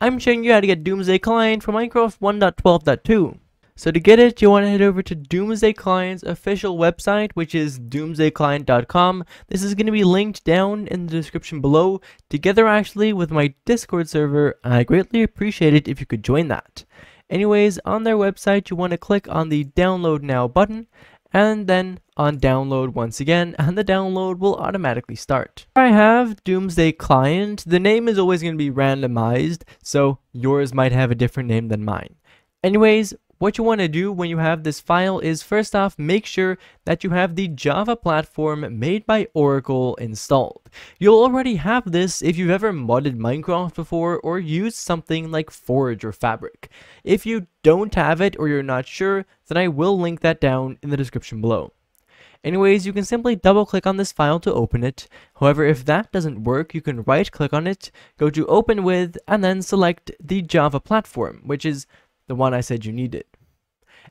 I'm showing you how to get Doomsday Client for Minecraft 1.12.2. So to get it, you want to head over to Doomsday Client's official website, which is doomsdayclient.com. This is going to be linked down in the description below, together actually with my Discord server. I greatly appreciate it if you could join that. Anyways, on their website, you want to click on the download now button, and then on download once again, and the download will automatically start. I have Doomsday Client. The name is always going to be randomized, so yours might have a different name than mine. Anyways, what you want to do when you have this file is first off make sure that you have the Java platform made by Oracle installed. You'll already have this if you've ever modded Minecraft before or used something like Forge or Fabric. If you don't have it or you're not sure, then I will link that down in the description below. Anyways, you can simply double click on this file to open it. However, if that doesn't work, you can right click on it, go to open with, and then select the Java platform, which is the one I said you needed.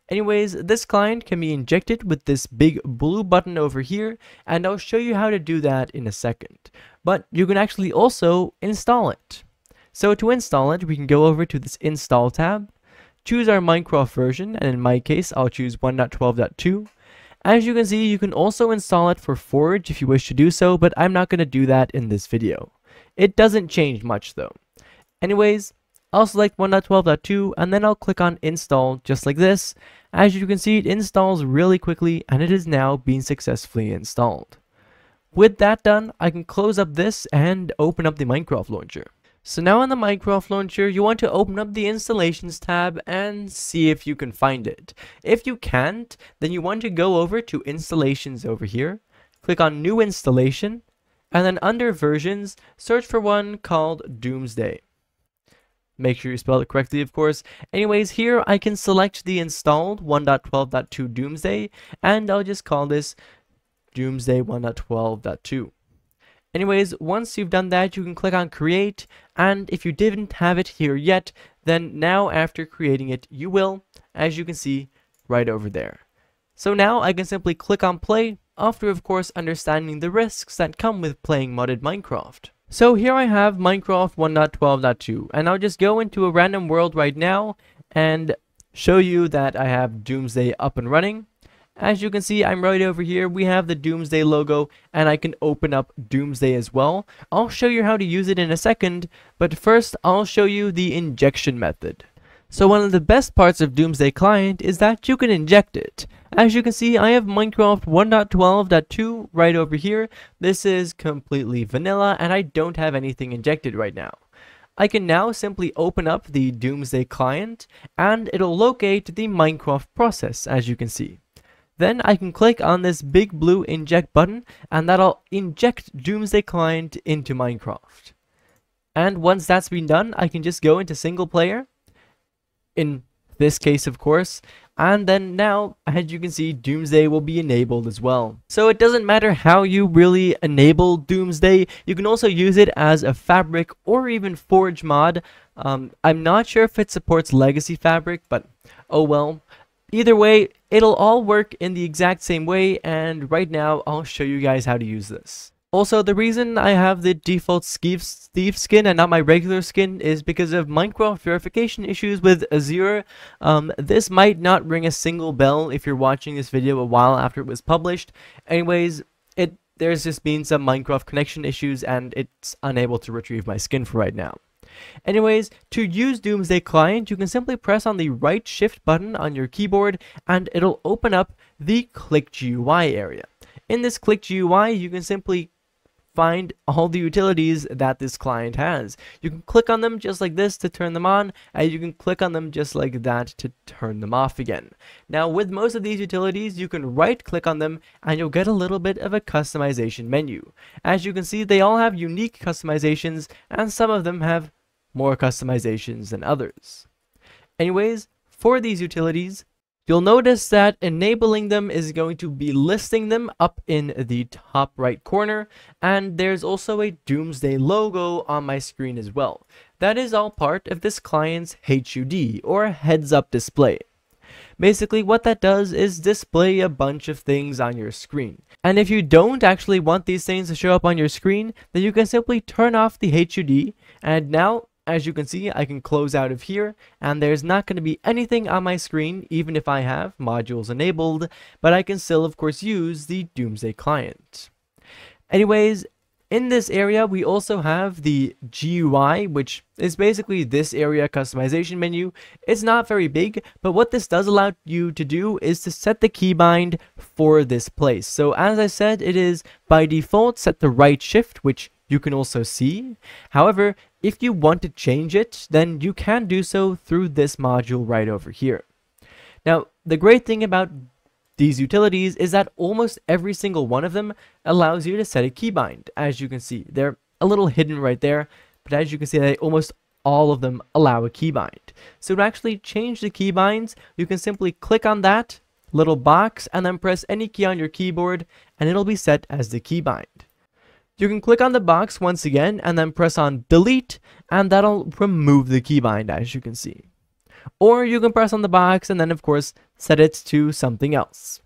Anyways, this client can be injected with this big blue button over here, and I'll show you how to do that in a second. But you can actually also install it. So to install it, we can go over to this install tab, choose our Minecraft version, and in my case, I'll choose 1.12.2. As you can see, you can also install it for Forge if you wish to do so, but I'm not going to do that in this video. It doesn't change much though. Anyways, I'll select 1.12.2 and then I'll click on install just like this. As you can see it installs really quickly and it is now being successfully installed. With that done, I can close up this and open up the Minecraft launcher. So now on the Minecraft launcher, you want to open up the installations tab and see if you can find it. If you can't, then you want to go over to installations over here, click on new installation, and then under versions, search for one called Doomsday. Make sure you spell it correctly, of course. Anyways, here I can select the installed 1.12.2 Doomsday, and I'll just call this Doomsday 1.12.2. Anyways, once you've done that, you can click on create, and if you didn't have it here yet, then now after creating it, you will, as you can see, right over there. So now I can simply click on play, after of course understanding the risks that come with playing modded Minecraft. So here I have Minecraft 1.12.2 and I'll just go into a random world right now and show you that I have Doomsday up and running. As you can see, I'm right over here. We have the Doomsday logo and I can open up Doomsday as well. I'll show you how to use it in a second, but first I'll show you the injection method. So one of the best parts of Doomsday Client is that you can inject it. As you can see, I have Minecraft 1.12.2 right over here. This is completely vanilla, and I don't have anything injected right now. I can now simply open up the Doomsday client, and it'll locate the Minecraft process, as you can see. Then I can click on this big blue inject button, and that'll inject Doomsday client into Minecraft. And once that's been done, I can just go into single player, in this case of course, and then now, as you can see, Doomsday will be enabled as well. So it doesn't matter how you really enable Doomsday, you can also use it as a Fabric or even Forge mod. Um, I'm not sure if it supports Legacy Fabric, but oh well. Either way, it'll all work in the exact same way, and right now, I'll show you guys how to use this. Also, the reason I have the default Steve skin and not my regular skin is because of Minecraft verification issues with Azure. Um, this might not ring a single bell if you're watching this video a while after it was published. Anyways, it there's just been some Minecraft connection issues and it's unable to retrieve my skin for right now. Anyways, to use Doomsday Client, you can simply press on the right shift button on your keyboard and it'll open up the Click GUI area. In this Click GUI, you can simply find all the utilities that this client has. You can click on them just like this to turn them on, and you can click on them just like that to turn them off again. Now, with most of these utilities, you can right click on them, and you'll get a little bit of a customization menu. As you can see, they all have unique customizations, and some of them have more customizations than others. Anyways, for these utilities, You'll notice that enabling them is going to be listing them up in the top right corner, and there's also a Doomsday logo on my screen as well. That is all part of this client's HUD, or heads up display. Basically, what that does is display a bunch of things on your screen. And if you don't actually want these things to show up on your screen, then you can simply turn off the HUD, and now as you can see, I can close out of here, and there's not going to be anything on my screen, even if I have modules enabled, but I can still, of course, use the Doomsday client. Anyways, in this area, we also have the GUI, which is basically this area customization menu. It's not very big, but what this does allow you to do is to set the keybind for this place. So as I said, it is by default set the right shift, which you can also see. However, if you want to change it, then you can do so through this module right over here. Now, the great thing about these utilities is that almost every single one of them allows you to set a keybind. As you can see, they're a little hidden right there, but as you can see, they almost all of them allow a keybind. So to actually change the keybinds, you can simply click on that little box and then press any key on your keyboard and it'll be set as the keybind. You can click on the box once again and then press on delete and that'll remove the keybind as you can see. Or you can press on the box and then of course set it to something else.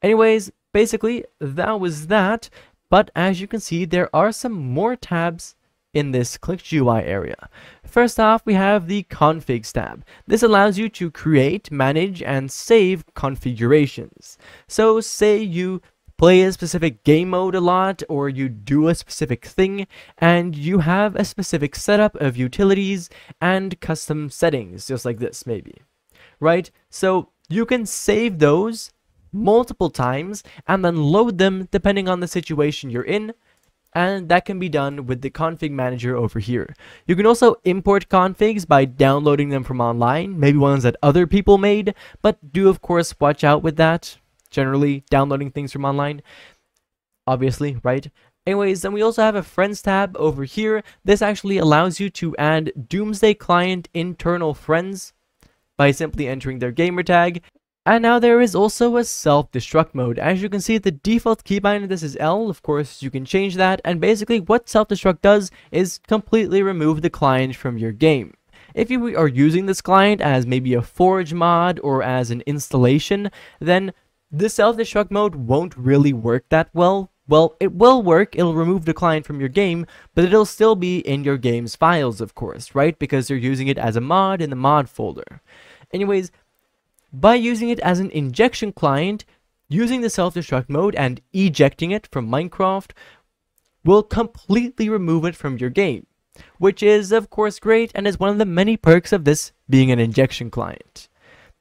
Anyways, basically that was that, but as you can see there are some more tabs in this Click GUI area. First off, we have the Configs tab. This allows you to create, manage, and save configurations. So say you play a specific game mode a lot or you do a specific thing and you have a specific setup of utilities and custom settings just like this maybe. Right? So you can save those multiple times and then load them depending on the situation you're in and that can be done with the config manager over here. You can also import configs by downloading them from online, maybe ones that other people made, but do of course watch out with that generally downloading things from online. Obviously, right? Anyways, then we also have a friends tab over here. This actually allows you to add Doomsday Client internal friends by simply entering their gamer tag. And now there is also a self-destruct mode. As you can see, the default keybind of this is L. Of course, you can change that. And basically, what self-destruct does is completely remove the client from your game. If you are using this client as maybe a forge mod or as an installation, then this self-destruct mode won't really work that well. Well, it will work, it'll remove the client from your game, but it'll still be in your game's files, of course, right? Because you're using it as a mod in the mod folder. Anyways, by using it as an injection client, using the self-destruct mode and ejecting it from Minecraft will completely remove it from your game, which is of course great and is one of the many perks of this being an injection client.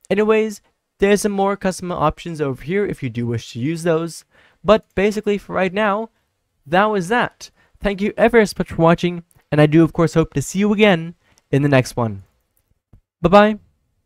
Anyways, there's some more custom options over here if you do wish to use those. But basically for right now, that was that. Thank you ever so much for watching, and I do of course hope to see you again in the next one. Bye-bye.